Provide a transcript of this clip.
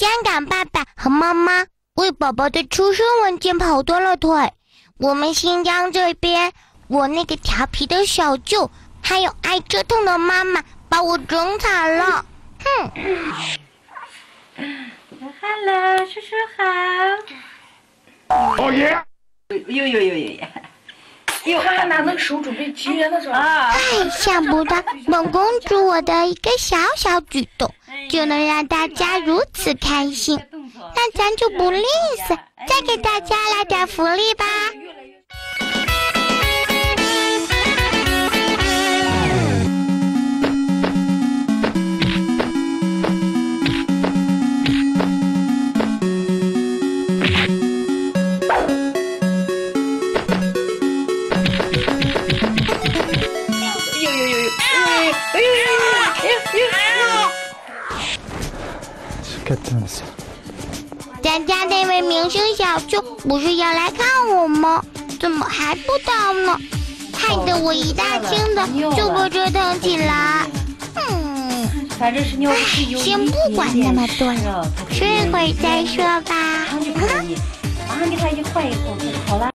香港爸爸和妈妈为宝宝的出生文件跑断了腿。我们新疆这边，我那个调皮的小舅，还有爱折腾的妈妈，把我整惨了。哼！Hello，叔叔好。哦耶！呦呦呦呦！哟，看看拿那个手准备集援的时候啊！哎，想不到本公主我的一个小小举动，就能让大家如此开心。那咱就不吝啬，再给大家来点福利吧。咱家那位明星小舅不是要来看我吗？怎么还不到呢？害得我一大清早就被折腾起来。嗯，反正是尿先不管那么多了，睡会再说吧。马上就可以，马上给他一换一个，好了。